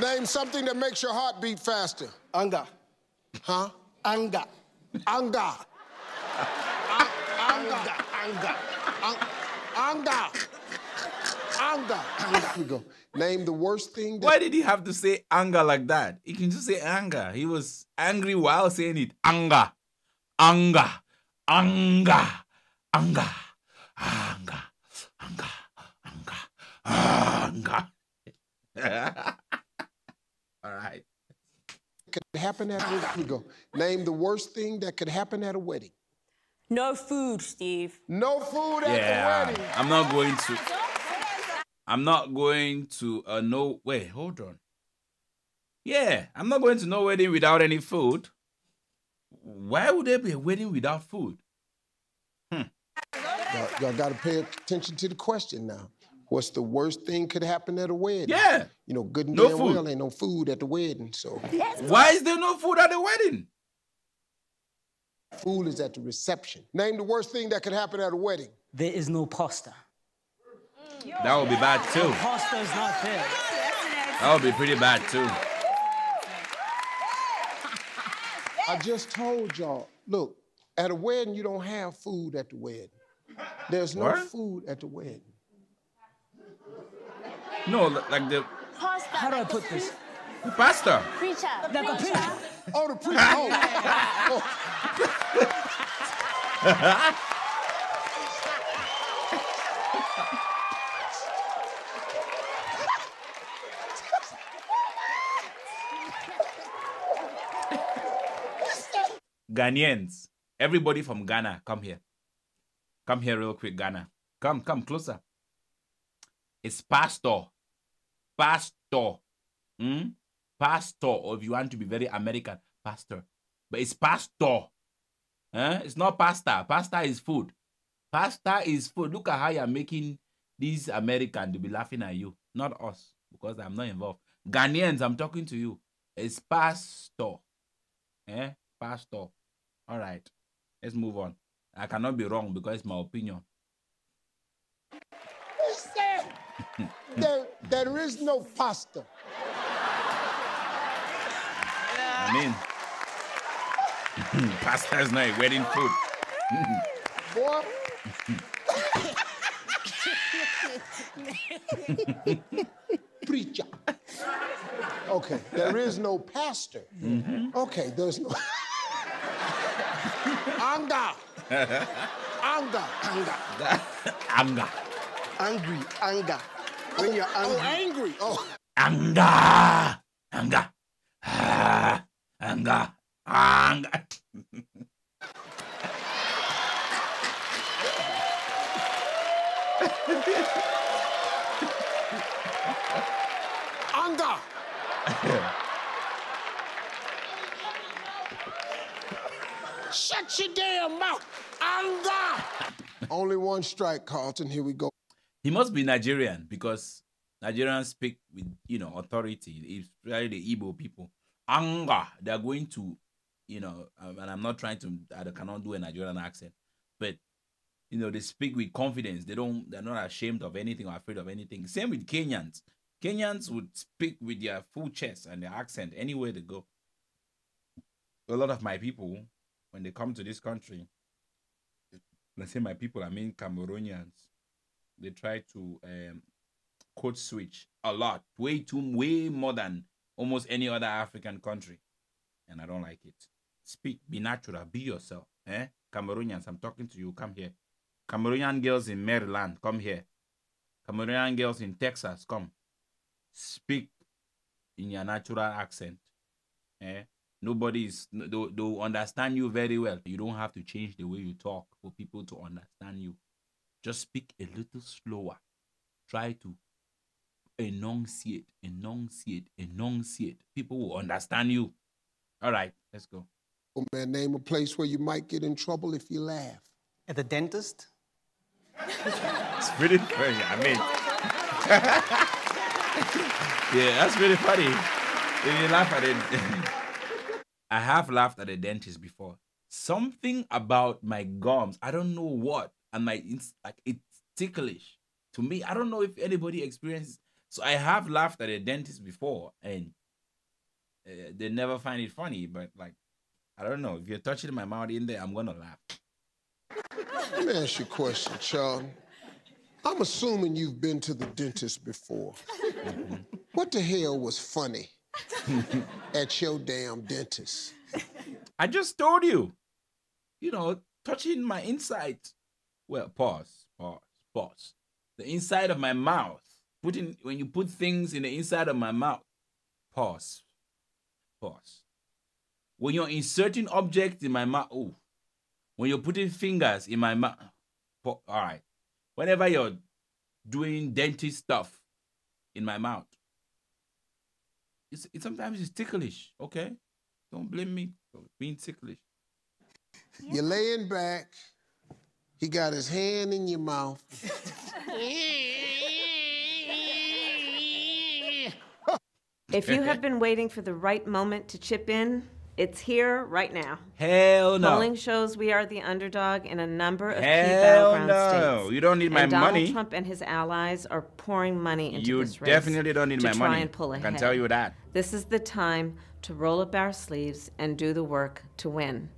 Name something that makes your heart beat faster. Anger. Huh? Anger. Anger. Anger. Anger. Anger. Anger. Here we go. Name the worst thing that Why did he have to say anger like that? He can just say anger. He was angry while saying it. Anger. Anger. Anger. Anger. Anger. Anger. Anger. Anger. All right. could happen at Here we go. Name the worst thing that could happen at a wedding. No food, Steve. No food at Yeah. the wedding. I'm not going to. I'm not going to uh no wait, hold on. Yeah, I'm not going to no wedding without any food. Why would there be a wedding without food? Y'all, y'all got to pay attention to the question now. What's the worst thing could happen at a wedding? Yeah. You know, good and No damn food. well ain't no food at the wedding, so Why is there no food at the wedding? food is at the reception. Name the worst thing that could happen at a wedding. There is no pasta. That would be bad too. Pasta is not there. That would be pretty bad too. I just told y'all, look, at a wedding, you don't have food at the wedding. There's no What? food at the wedding. No, like the How do I put this? pasta. Preacher. Like a preacher. Oh, the preacher. Oh, oh. Ghanaians, everybody from Ghana, come here. Come here real quick, Ghana. Come, come closer. It's pastor. Pastor. Hmm? Pastor, or if you want to be very American, pastor. But it's pastor. Huh? It's not pasta. Pasta is food. Pasta is food. Look at how you're making these Americans to be laughing at you, not us, because I'm not involved. Ghanaians, I'm talking to you. It's pastor. Eh? Pastor. All right. Let's move on. I cannot be wrong because it's my opinion. Mm-hmm. there, there is no pasta. I mean, pasta is not wedding food. Boy, preacher. Okay, there is no pastor. Mm-hmm. Okay, there's no. Anger. Anger. Anger. Anger. Angry. Anger. When you're Oh, angry. angry. Oh, Anger. Anger. Ah, anger. Anger. anger. Shut your damn mouth. Anger. Only one strike, Carlton. Here we go. He must be Nigerian because Nigerians speak with you know authority, especially the Igbo people. Anger, they are going to, you know, um, and I'm not trying to, I cannot do a Nigerian accent, but you know, they speak with confidence. They don't, they're not ashamed of anything or afraid of anything. Same with Kenyans. Kenyans would speak with their full chest and their accent anywhere they go. A lot of my people, when they come to this country, let's say my people, I mean Cameroonians, they try to um, code switch a lot, way too, way more than almost any other African country, and I don't like it. Speak, be natural, be yourself. Eh? Cameroonians, I'm talking to you. Come here. Cameroonian girls in Maryland, come here. Cameroonian girls in Texas, come. Speak in your natural accent. Eh? Nobody is they, they understand you very well. You don't have to change the way you talk for people to understand you. Just speak a little slower. Try to enunciate, enunciate, enunciate. People will understand you. All right, let's go. Oh, man, name a place where you might get in trouble if you laugh. At the dentist? It's pretty funny. I mean, yeah, that's really funny. If you laugh at it, I have laughed at a dentist before. Something about my gums, I don't know what, and my it's like it's ticklish to me. I don't know if anybody experiences So I have laughed at a dentist before, and uh, they never find it funny. But like, I don't know if you're touching my mouth in there, I'm gonna laugh. Let me ask you a question, Charlie. I'm assuming you've been to the dentist before. what the hell was funny at your damn dentist? I just told you, you know, touching my inside. Well, pause, pause, pause. The inside of my mouth. Putting when you put things in the inside of my mouth. Pause. Pause. When you're inserting objects in my mouth. Oh. When you're putting fingers in my mouth. All right. Whenever you're doing dentist stuff in my mouth. It's, it sometimes it's ticklish, okay? Don't blame me for being ticklish. You're laying back. He got his hand in your mouth. If you have been waiting for the right moment to chip in, it's here right now. Hell no. Polling shows we are the underdog in a number of key Hell battleground no. states. You don't need my and Donald money. Trump and his allies are pouring money into You this race You definitely don't need to my try money. and pull I can tell you that. This is the time to roll up our sleeves and do the work to win.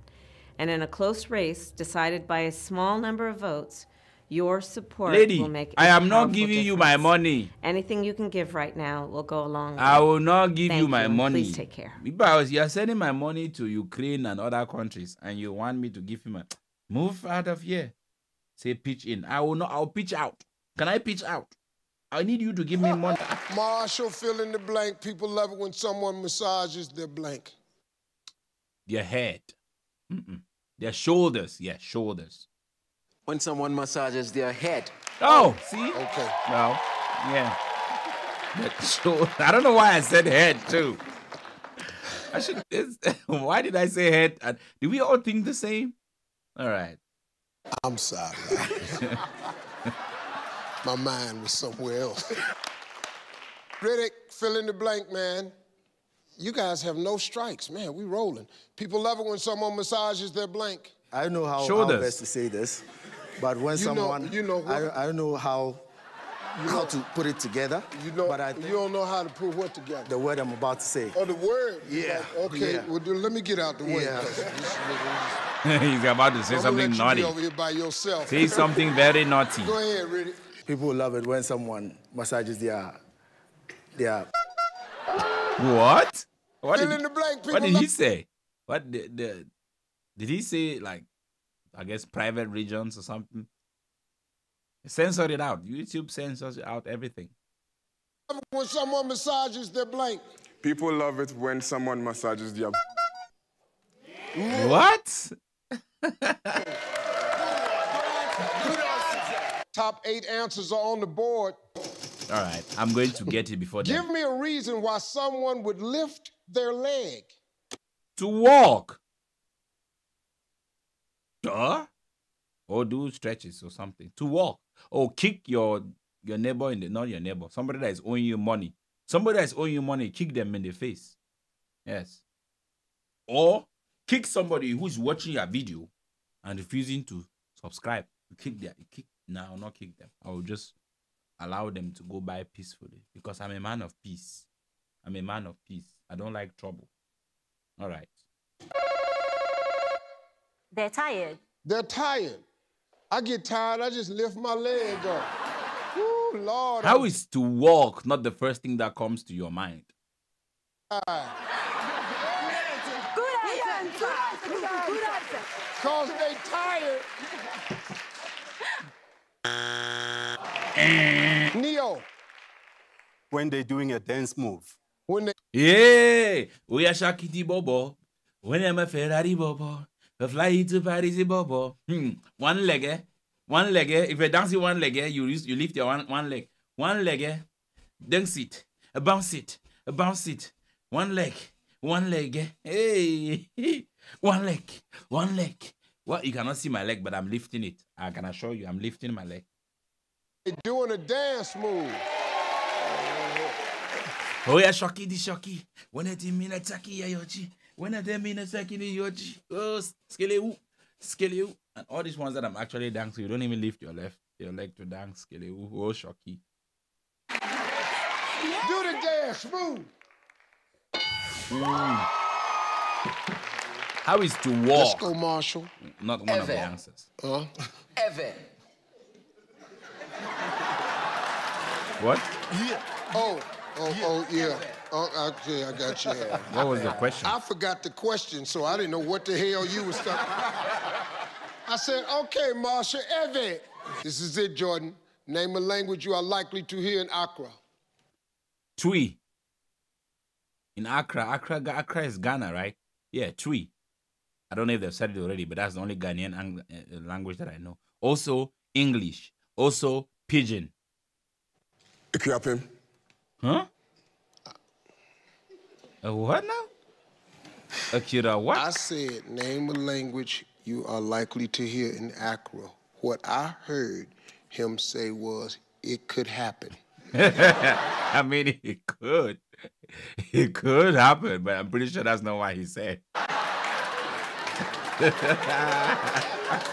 And in a close race decided by a small number of votes, your support Lady, will make. I a am not powerful giving you my money. Anything you can give right now will go a long way. I will not give Thank you my you. money. Please take care. Because you're sending my money to Ukraine and other countries, and you want me to give you my move out of here. Say pitch in. I will not. I'll pitch out. Can I pitch out? I need you to give me money. Marshall, fill in the blank. People love it when someone massages their blank. Your head. Mm-mm. Their shoulders. Yeah, shoulders. when someone massages their head. Oh, see? Okay. No. Yeah. I don't know why I said head too. I should. Why did I say head? Uh, Do we all think the same? All right. I'm sorry. My mind was somewhere else. Riddick, fill in the blank, man. You guys have no strikes, man. We rolling. People love it when someone massages their blank. I don't know how, how best to say this, but when You know- someone, you know I, what- don't, I don't know how, how to put it together. You know, but I you don't know how to put what together. the word I'm about to say. Oh, the word. Yeah, Like, okay. yeah. Well, then let me get out the way. Yeah. 'cause this nigga- He's about to say I'm something let naughty. You be over here by yourself. Say something very naughty. Go ahead, Riddick. People love it when someone massages their, their. What? What Fill did, in the blank. People what did he say? What the, the did he say? Like, I guess private regions or something. Censor it out. YouTube censors out everything. when someone massages their blank. People love it when someone massages their. What? Top eight answers are on the board. All right, I'm going to get it before Give then. me a reason why someone would lift their leg. To walk. Duh. Or do stretches or something. To walk. Or kick your your neighbor in the not your neighbor. Somebody that is owing you money. Somebody that is owing you money, kick them in the face. Yes. Or kick somebody who's watching your video and refusing to subscribe. You kick their you kick no, I'll not kick them. I will just allow them to go by peacefully because I'm a man of peace. I'm a man of peace. I don't like trouble. All right. They're tired. They're tired. I get tired, I just lift my leg up. Woo, Lord. How I'm is to walk not the first thing that comes to your mind? tired. Good answer. Good answer. Good answer. Cause they tired. Neo, when they're doing a dance move. when they Yeah, we are Shakiti Bobo. When I'm a Ferrari Bobo, we fly to Paris Bobo. Hmm. One leg, eh? One leg, eh? If you're dancing one leg, eh? You, use- you lift your one, one leg. One leg, eh? Dance it. Bounce it. Bounce it. One leg. One leg, eh? Hey. one leg. One leg. What? You cannot see my leg, but I'm lifting it. I can assure you, I'm lifting my leg. They doing a dance move. Oh yeah, shocky di shocky. When it mina taki ya yoji. When it mina taki di yoji. Oh, skelewu, skelewu. And all these ones that I'm actually dancing, you don't even lift your left your leg to dance skelewu. Oh, shocky. Do the dance, smooth. Hmm. How is to walk? Let's go, Marshall. Not one of the answers. Huh? Ever. What? Yeah. Oh, oh, oh, yeah. Oh, okay, I got you. What was the question? I forgot the question, so I didn't know what the hell you was talking. I said, okay, Marshall, Evan. This is it, Jordan. Name a language you are likely to hear in Accra. Twi. In Accra, Accra, Accra is Ghana, right? Yeah, Twi. I don't know if they've said it already, but that's the only Ghanaian ang- uh, language that I know. Also, English. Also, Pidgin. Akuapem. Huh? A what now? Akira, what? I said, name a language you are likely to hear in Accra. What I heard him say was, it could happen. I mean, it could. It could happen, but I'm pretty sure that's not what he said.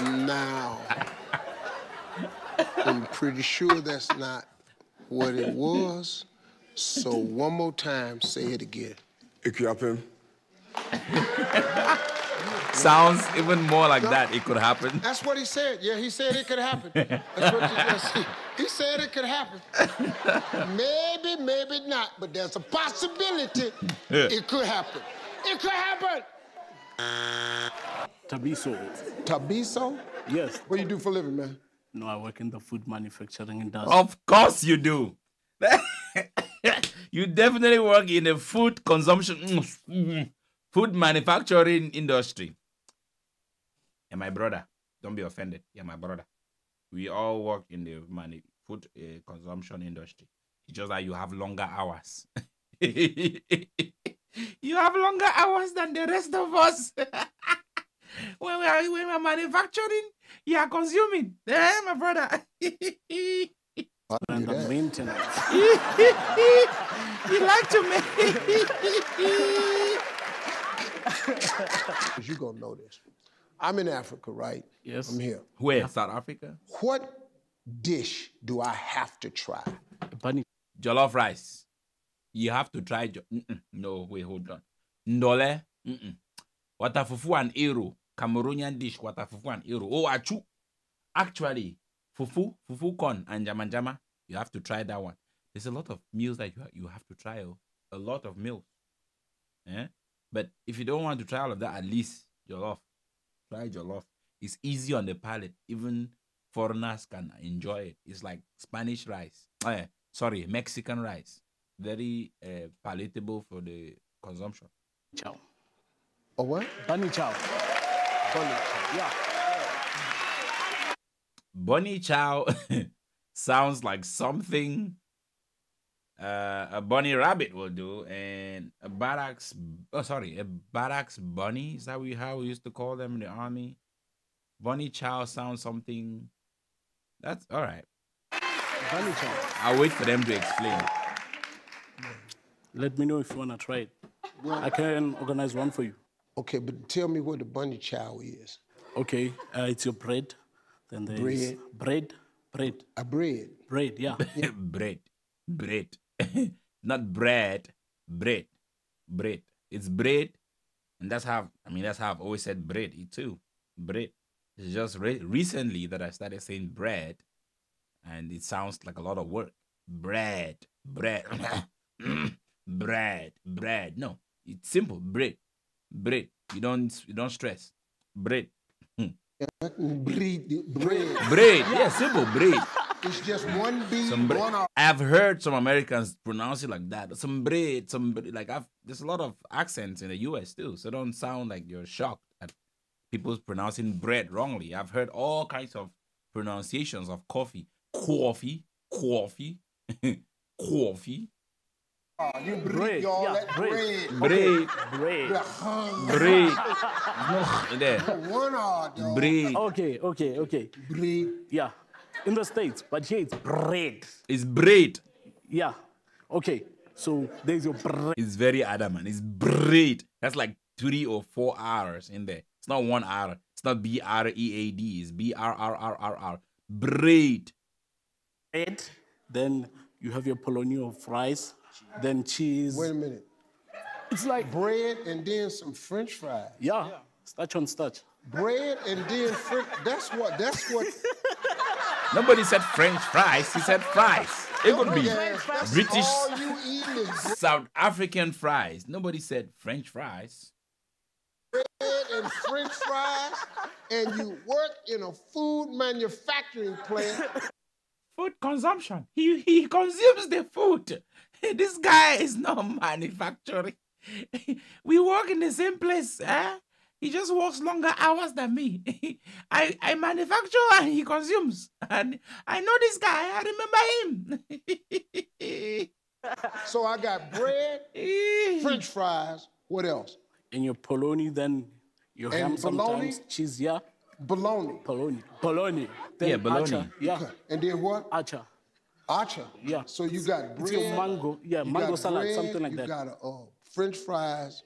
Now, I'm pretty sure that's not what it was. So one more time, say it again. Akuapem. Sounds even more like that. It could happen. That's what he said. Yeah, he said it could happen. That's what he, that's- he- he said it could happen. maybe, maybe not, but there's a possibility it could happen. It could happen. Thabiso. Thabiso? Yes. What do you do for a living, man? No, I work in the food manufacturing industry. Of course you do. you definitely work in the food consumption, mm, food manufacturing industry. And my brother, don't be offended. You're my brother. We all work in the manu- food uh, consumption industry. It's just that you have longer hours. you have longer hours than the rest of us. when we are when we are manufacturing, you are consuming. Eh, my brother. and the maintenance. you like to make. Because you're going to know this. I'm in Africa, right? Yes. I'm here. Where? South Africa? What dish do I have to try? Bunny. Jollof rice. You have to try. Jo- Mm-mm. No, wait, hold on. Ndole. Mm-mm. Watafufu and eru. Cameroonian dish. Watafufu and eru. Oh, achu. Actually, fufu, fufu corn and jamanjama. You have to try that one. There's a lot of meals that you, ha- you have to try. Oh. A lot of meals. Eh? But if you don't want to try all of that, at least jollof. Try jollof. It's easy on the palate. Even foreigners can enjoy it. It's like Spanish rice. Eh, sorry, Mexican rice. Very uh, palatable for the consumption. Chow. Or what? Bunny chow. Bunny chow. Yeah. Bunny chow sounds like something uh, a bunny rabbit will do, and a barracks. Oh, sorry, a barracks bunny. Is that we how we used to call them in the army? Bunny chow sounds something. That's all right. Bunny chow. I'll wait for them to explain. Let me know if you want to try it. I can organize one for you. Okay, but tell me what the bunny chow is. Okay, uh, it's your bread. Then there's Bread. bread, bread, A bread. bread. Yeah. bread, bread, not bread, bread, bread. It's bread, and that's how I mean that's how I've always said bread too. Bread. It's just re- recently that I started saying bread, and it sounds like a lot of work. Bread, bread, bread, bread. No, it's simple. Bread, bread. You don't you don't stress. Bread, hmm. Bread. Bread. bread. Yeah, simple bread. It's just one B, Some bre- one R. I've heard some Americans pronounce it like that. Some bread, some bre- like I've there's a lot of accents in the U.S. too, so don't sound like you're shocked at people pronouncing bread wrongly. I've heard all kinds of pronunciations of coffee, coffee, coffee, coffee, You Bread, bread, y'all. yeah, that bread. bread. bread, Bread. The hum. bread, no, there, One R, dog. bread. Okay, okay, okay. Bread. Yeah. In the States, but here it's bread. It's bread. Yeah. Okay. So there's your bread. It's very adamant. It's bread. That's like three or four R's in there. It's not one R. It's not B R E A D. It's B R R R R R. Bread. bread. then you have your polony of rice, then cheese. Wait a minute. It's like bread and then some French fries. Yeah, starch on starch. Bread and then French. That's what. That's what. Nobody said French fries. He said fries. It could be Yes, British, All you eating is South African fries. Nobody said French fries. bread and French fries, and you work in a food manufacturing plant. Food consumption. He he consumes the food. This guy is not manufacturing. We work in the same place. Eh? He just works longer hours than me. I, I manufacture and he consumes. And I know this guy. I remember him. So I got bread, French fries. What else? In your polony, then your And ham bologna? sometimes, cheese, yeah. Bologna. Polony. Bologna. Then Yeah, bologna. atchar, Yeah. And then what? Atchar. Atchar. Yeah. So you got bread. It's your mango. Yeah, you mango salad, bread, something like you that. You got a, uh, French fries,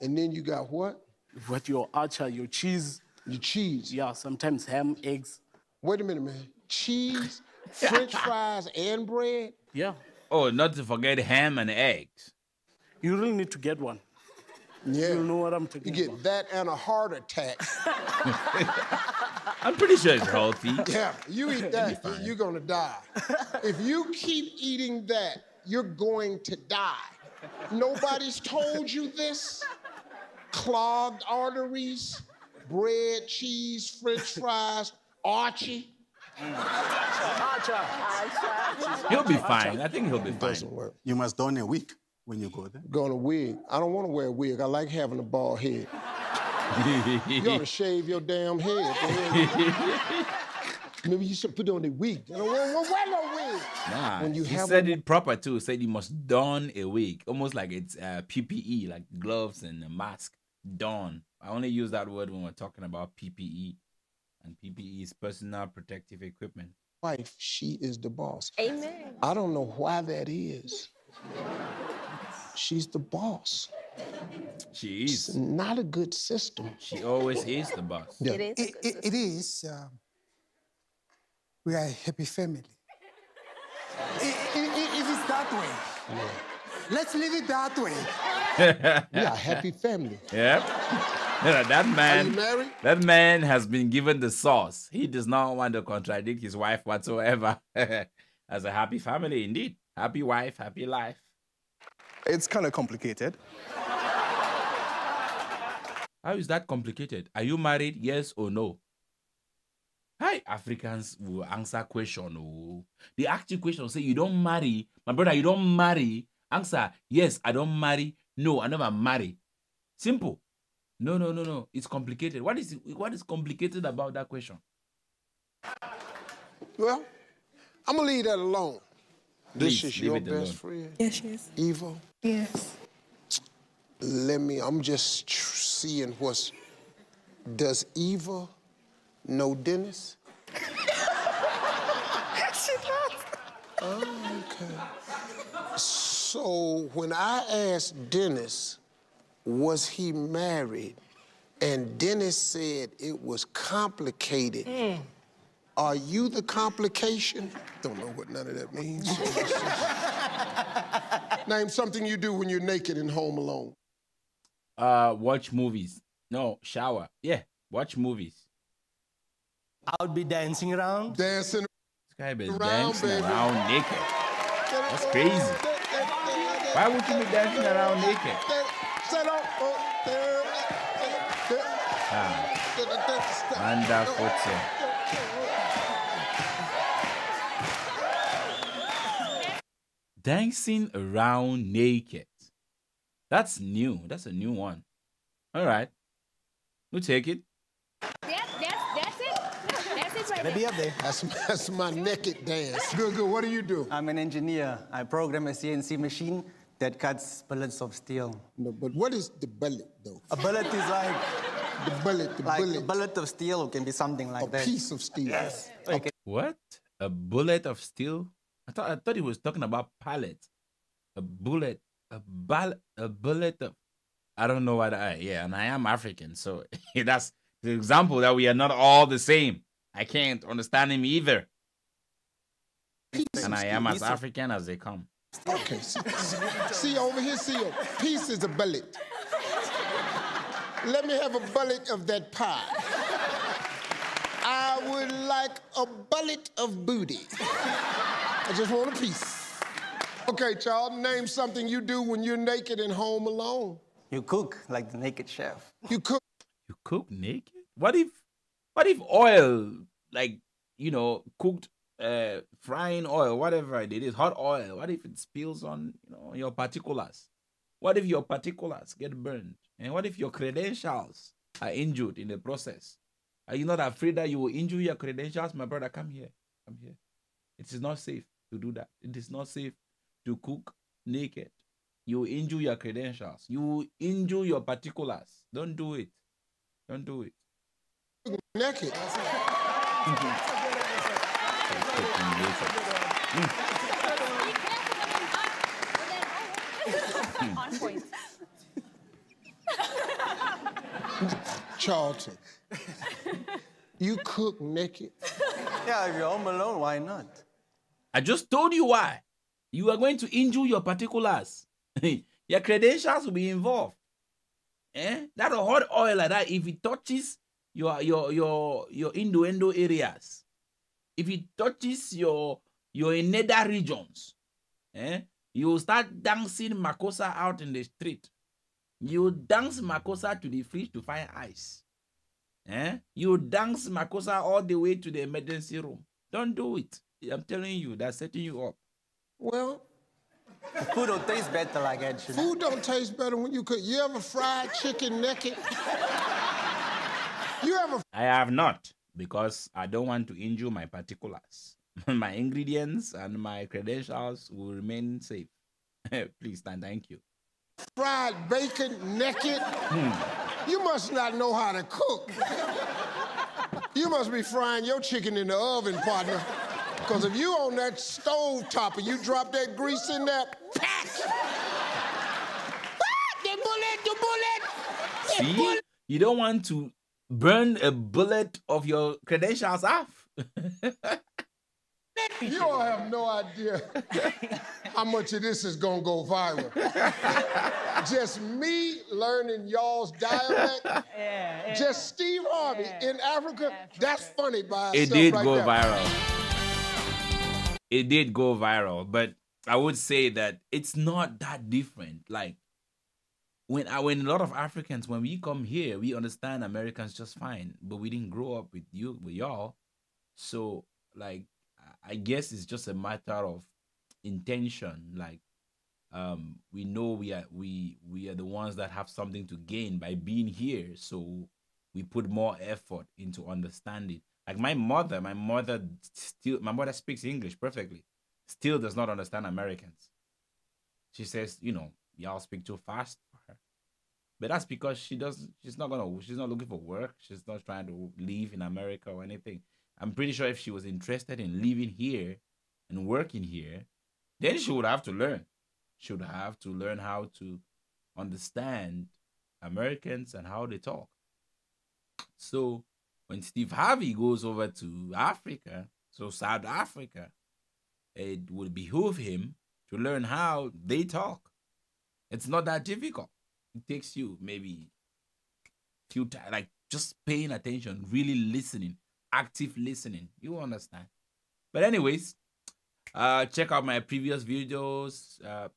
and then you got what? What your atchar, your cheese. Your cheese. Yeah, sometimes ham, eggs. Wait a minute, man. Cheese, French fries, and bread. Yeah. oh, not to forget ham and eggs. You really need to get one. Yeah. You know what I'm talking about. You get about. that and a heart attack. I'm pretty sure it's healthy. Yeah, you eat that, you're gonna die. if you keep eating that, you're going to die. Nobody's told you this? Clogged arteries, bread, cheese, French fries, Archie. He'll be fine. I think he'll be fine. Doesn't work. You must don a week when you go there. Go on a wig. I don't want to wear a wig. I like having a bald head. You ought to shave your damn head. Maybe you should put on a wig. I don't want to wear no wig. Nah, When you he have said a- it proper too. Said you must don a wig, almost like it's uh, PPE, like gloves and a mask. Don. I only use that word when we're talking about PPE, and PPE is personal protective equipment. Wife, she is the boss. Amen. I don't know why that is. She's the boss. She It's is. not a good system. She always is the boss. Yeah. It is. It, it, it is. Um, we are a happy family. If it's that way, let's leave it that way. We are a happy family. Yep. Yeah, that man. That man has been given the sauce. He does not want to contradict his wife whatsoever. As a happy family, indeed. Happy wife, happy life. It's kind of complicated. How is that complicated? Are you married? Yes or no? Hi, Africans will answer question. Oh. They ask you question, say you don't marry. My brother, you don't marry. Answer, yes, I don't marry. No, I never marry. Simple. No, no, no, no. It's complicated. What is what is complicated about that question? Well, I'm gonna leave that alone. This is your best alone. friend, Yes, yes. Eva. Yes. Let me. I'm just tr- seeing what's. Does Eva know Dennis? She Oh, okay. So when I asked Dennis, was he married, and Dennis said it was complicated. Mm. Are you the complication? Don't know what none of that means. Name something you do when you're naked and home alone. Uh watch movies. No, shower. Yeah, watch movies. I would be dancing around. Dancing This guy been Around, dancing baby. around naked. That's crazy. Why would you be dancing around naked? Ah, Manda Dancing around naked. That's new. That's a new one. All right. We'll take it. That, that's, that's it. That's it right Let me up there. That's, that's my naked dance. Good, good. What do you do? I'm an engineer. I program a CNC machine that cuts bullets of steel. No, but what is the bullet, though? A bullet is like The bullet, the like bullet, a bullet of steel can be something like a that. A piece of steel. Yes. Okay. What? A bullet of steel? I thought I thought he was talking about pallet. A bullet, a ball, a bullet of. I don't know what I. Yeah, and I am African, so that's the example that we are not all the same. I can't understand him either. And I am as African as they come. Okay, see, over here, see, a piece is a bullet. Let me have a bullet of that pie. I would like a bullet of booty. I just want a piece. Okay, child, name something you do when you're naked and home alone. You cook like the naked chef. You cook. You cook naked? What if, what if oil, like you know, cooked uh, frying oil, whatever it is, hot oil. What if it spills on you know your particulars? What if your particulars get burned? And what if your credentials are injured in the process? Are you not afraid that you will injure your credentials? My brother, come here. Come here. It is not safe to do that. It is not safe to cook naked. You injure your credentials. You injure your particulars. Don't do it. Don't do it. Naked. On point. Charlton, you cook naked? Yeah, if you're home alone, why not? I just told you why. You are going to injure your particulars. your credentials will be involved. Eh? That hot oil like that, if it touches your your your your innuendo areas, if it touches your your nether regions, eh, you will start dancing makossa out in the street. You dance makossa to the fridge to find ice. Eh? You dance makossa all the way to the emergency room. Don't do it. I'm telling you, that's setting you up. Well, food don't taste better like that. Food don't taste better when you cook. You ever fried chicken naked? you ever? I have not because I don't want to injure my particulars. my ingredients and my credentials will remain safe. Please, and thank you. Fried bacon naked? Hmm. You must not know how to cook. you must be frying your chicken in the oven, partner. Because if you on that stove top and you drop that grease in that pack! Ah, the bullet, the bullet! the See, bullet. you don't want to burn a bullet of your credentials off. You all have no idea how much of this is gonna go viral. Just me learning y'all's dialect. Just Steve Harvey in Africa. That's funny by it did right go there. viral. It did go viral, but I would say that it's not that different. Like when I when a lot of Africans when we come here, we understand Americans just fine, but we didn't grow up with you with y'all. So like I guess it's just a matter of intention. Like um we know we are we we are the ones that have something to gain by being here so we put more effort into understanding like my mother my mother still my mother speaks english perfectly still does not understand americans. She says you know y'all speak too fast for her. But that's because she doesn't she's not gonna she's not looking for work. She's not trying to live in america or anything. I'm pretty sure if she was interested in living here and working here then she would have to learn. She would have to learn how to understand Americans and how they talk. So when Steve Harvey goes over to Africa, so South Africa, it would behoove him to learn how they talk. It's not that difficult. It takes you maybe few times, like just paying attention, really listening, active listening. You understand. But anyways, uh, check out my previous videos. Uh,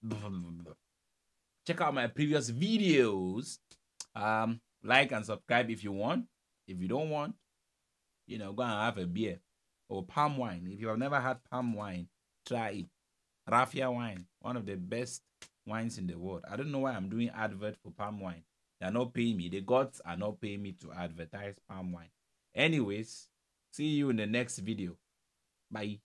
check out my previous videos. Um, like and subscribe if you want. If you don't want, you know, go and have a beer or palm wine. If you have never had palm wine, try it. Raffia wine, one of the best wines in the world. I don't know why I'm doing advert for palm wine. They're not paying me. The gods are not paying me to advertise palm wine. Anyways, see you in the next video. Bye.